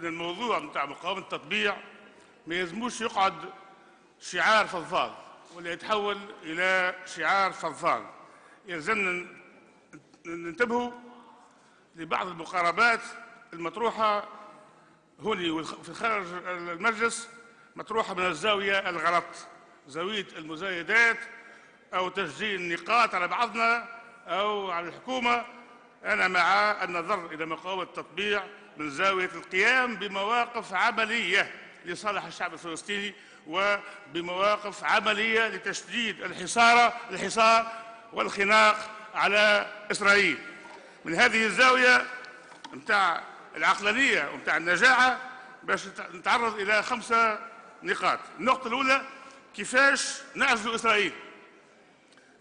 إن الموضوع بتاع مقاومة التطبيع ما يلزموش يقعد شعار فضفاض ولا يتحول إلى شعار فضفاض. يلزمنا ننتبهوا لبعض المقاربات المطروحة هنا في خارج المجلس مطروحة من الزاوية الغلط. زاوية المزايدات أو تسجيل النقاط على بعضنا أو على الحكومة. أنا مع النظر إلى مقاومة التطبيع من زاوية القيام بمواقف عملية لصالح الشعب الفلسطيني وبمواقف عملية لتشديد الحصار الحصار والخناق على إسرائيل. من هذه الزاوية نتاع العقلانية ونتاع النجاعة باش نتعرض إلى خمسة نقاط. النقطة الأولى كيفاش نعزل إسرائيل؟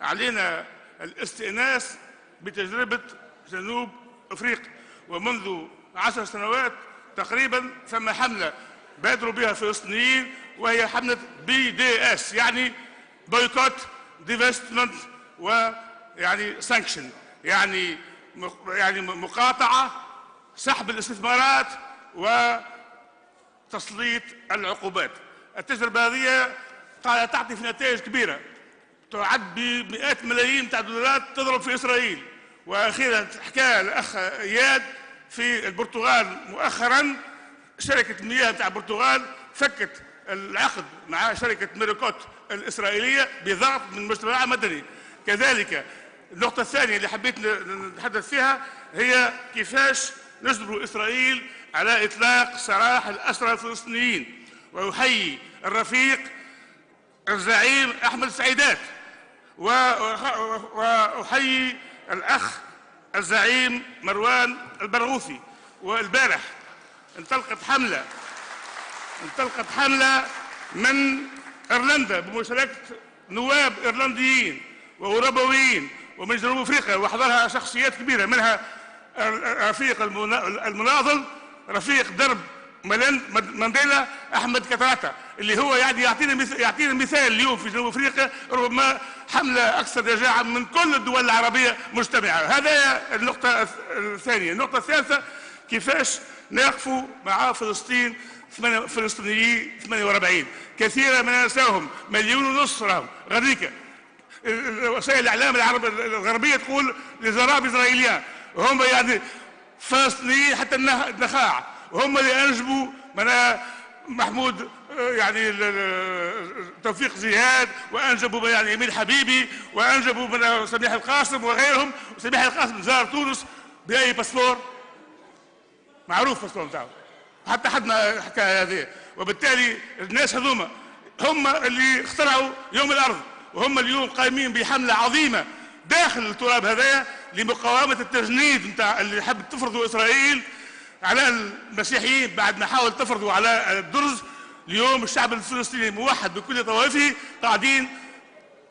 علينا الاستئناس بتجربة جنوب أفريقيا. ومنذ عشر سنوات تقريبا ثم حملة بادروا بها الفلسطينيين وهي حملة BDS يعني boycott divestment ويعني sanctions يعني يعني مقاطعة سحب الاستثمارات وتسليط العقوبات. التجربة هذه قاعدة تعطي في نتائج كبيرة. تعد بمئات ملايين تاع الدولارات تضرب في إسرائيل. وأخيرا حكى الاخ إياد في البرتغال مؤخرا شركة مياه تاع البرتغال فكت العقد مع شركة ميريكوت الإسرائيلية بضغط من المجتمع المدني كذلك النقطة الثانية اللي حبيت نتحدث فيها هي كيفاش نجبر إسرائيل على إطلاق سراح الأسرى الفلسطينيين. ويحيي الرفيق الزعيم أحمد سعيدات. وأحيي الأخ الزعيم مروان البرغوثي والبارح انطلقت حملة انطلقت حملة من إيرلندا بمشاركة نواب إيرلنديين وأوروبيين ومن جنوب أفريقيا وحضرها شخصيات كبيرة منها رفيق المناضل رفيق درب مانديلا أحمد كتاتا اللي هو يعني يعطينا يعطينا مثال اليوم في جنوب أفريقيا ربما حملة أكثر نجاعا من كل الدول العربية مجتمعة. هذا النقطة الثانية. النقطة الثالثة كيفاش نقفوا مع فلسطين فلسطينيين 48 كثيرا من نساهم مليون ونص راهم. غاديكا وسائل الإعلام العرب الغربية تقول les arabes israéliens هم يعني فلسطينيين حتى النخاع. وهم اللي أنجبوا منا محمود يعني توفيق زياد وانجبوا يعني امين حبيبي وانجبوا من سميح القاسم وغيرهم. وسميح القاسم زار تونس بأي passeport؟ معروف ال passeport بتاعه. حتى حد ما حكى هذه. وبالتالي الناس هذوما هم اللي اخترعوا يوم الأرض وهم اليوم قائمين بحملة عظيمة داخل التراب هذايا لمقاومة التجنيد نتاع اللي حب تفرضوا إسرائيل على المسيحيين بعد ما حاول تفرضوا على الدرز. اليوم الشعب الفلسطيني موحد بكل طوائفه قاعدين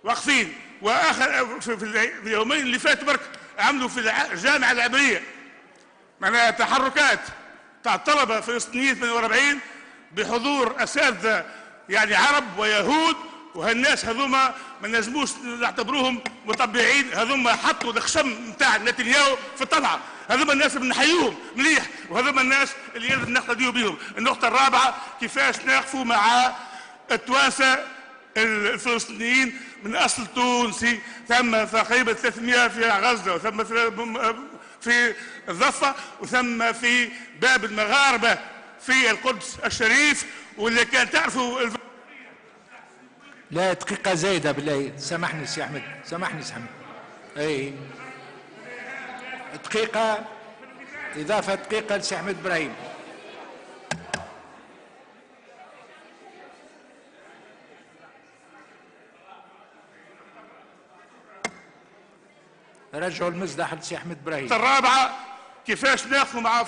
واقفين. واخر في اليومين اللي فاتوا برك عملوا في الجامعة العبريه معناها تحركات تاع طلبة فلسطينيين 48 بحضور أساتذة يعني عرب ويهود وهالناس هذوما ما نجموش نعتبروهم مطبعين هذوما حطوا الخشم نتاع نتنياهو في الطلعه هذوما الناس اللي بنحيوهم مليح وهذوما الناس اللي لازم نقتديوا بهم النقطة الرابعة كيفاش نقفوا مع التوانسة الفلسطينيين من أصل تونسي؟ ثم تقريبا 300 في غزة وثم في الضفه وثم في باب المغاربة في القدس الشريف. واللي كان تعرفوا لا دقيقة زايدة بالله. سامحني سي أحمد سامحني سي أحمد. أي. دقيقة إضافة دقيقة لسي أحمد إبراهيم. رجعوا المصدح لسي أحمد إبراهيم. الرابعة كيفاش ناخذوا مع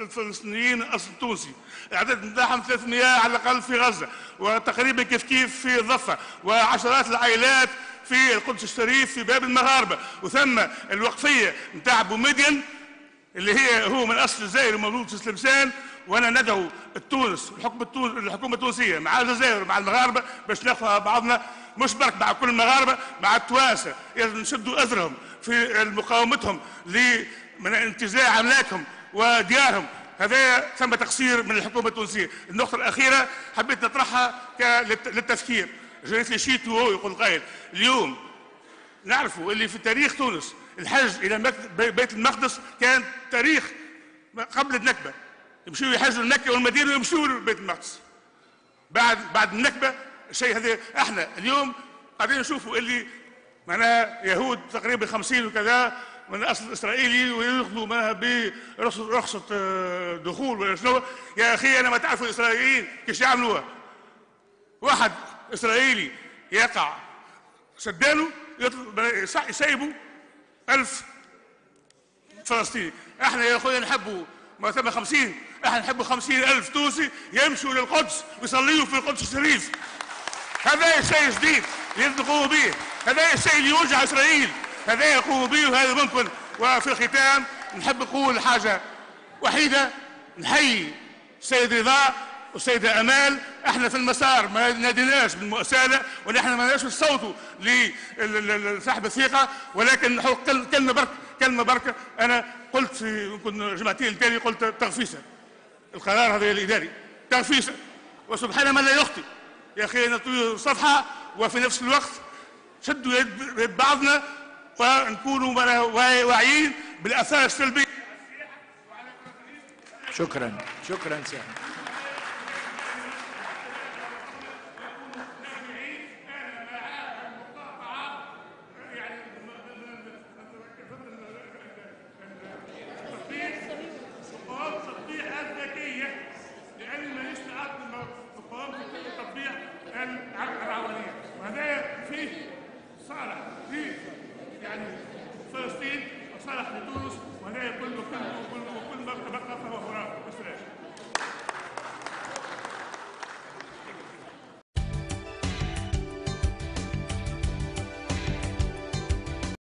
الفلسطينيين الاصل التونسي. اعداد نتاعهم 300 على الأقل في غزة وتقريبا كيف كيف في الضفه وعشرات العائلات في القدس الشريف في باب المغاربة. وثم الوقفية نتاع بوميديان اللي هي هو من أصل الجزائر ومولود في تلمسان وأنا ندعو التونس الحكومة التونس الحكومة التونسية مع الجزائر ومع المغاربة باش ناخذ بعضنا مش برك مع كل المغاربة مع التوانسة. لازم نشدوا أزرهم في مقاومتهم من انتزاع أملاكهم وديارهم. هذا ثم تقصير من الحكومة التونسية. النقطة الأخيرة حبيت نطرحها ك- للت- للتذكير je réfléchis تو يقول قائل اليوم نعرفوا اللي في تاريخ تونس الحج إلى بيت المقدس كان تاريخ قبل النكبة. يمشوا يحجوا المكة والمدينة ويمشوا لبيت المقدس. بعد بعد النكبة الشيء هذا إحنا اليوم قاعدين نشوفوا اللي معناها يهود تقريبا 50 وكذا من أصل اسرائيلي وياخذوا معها برخصه رخصه آه، دخول ولا شنو. يا أخي أنا ما تعرفوا الاسرائيليين كيش يعملوها. واحد إسرائيلي يقع سدانه يطلب يسيبوا ألف فلسطيني. إحنا يا أخويا نحبوا ما ثم خمسين إحنا نحبوا خمسين ألف تونسي يمشوا للقدس ويصليوا في القدس الشريف. هذا الشيء جديد تقوموا به. هذا الشيء اللي يوجع إسرائيل. هذا يقوموا به وهذا ممكن وفي الختام نحب نقول حاجة وحيدة. نحيي السيد رضا والسيدة أمال. إحنا في المسار ما ناديناش بالمؤسسة ونحن ما ناديناش نصوتوا لصاحب الثقة. ولكن كلمة برك كلمة بركة. أنا قلت في جمعتين التالي قلت تغفيسة. القرار هذا الإداري. تغفيسة. وسبحان من لا يخطئ. يا أخي نطوي صفحة وفي نفس الوقت شدوا يد بعضنا. ونكونوا واعيين بالآثار السلبية شكرا. شكرا سي Hallelujah.